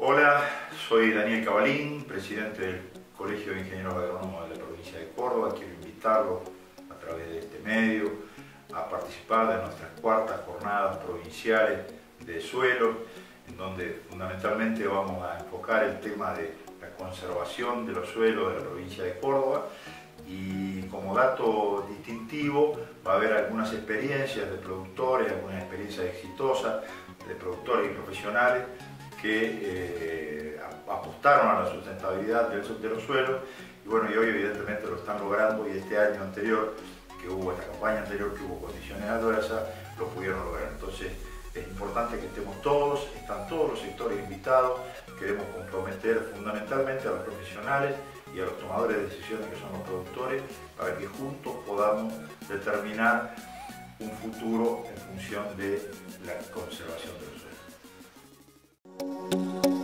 Hola, soy Daniel Cabalín, presidente del Colegio de Ingenieros Agrónomos de la provincia de Córdoba. Quiero invitarlo a través de este medio a participar de nuestras cuartas jornadas provinciales de suelo, en donde fundamentalmente vamos a enfocar el tema de la conservación de los suelos de la provincia de Córdoba y como dato distintivo va a haber algunas experiencias de productores, algunas experiencias exitosas de productores y profesionales que eh, apostaron a la sustentabilidad de los suelos. Y bueno, y hoy evidentemente lo están logrando. Y este año anterior que hubo, esta campaña anterior que hubo condiciones adversas, lo pudieron lograr. Entonces es importante que estemos todos, están todos los sectores invitados, queremos comprometer fundamentalmente a los profesionales y a los tomadores de decisiones que son los productores para que juntos podamos determinar un futuro en función de la conservación de los Thank you.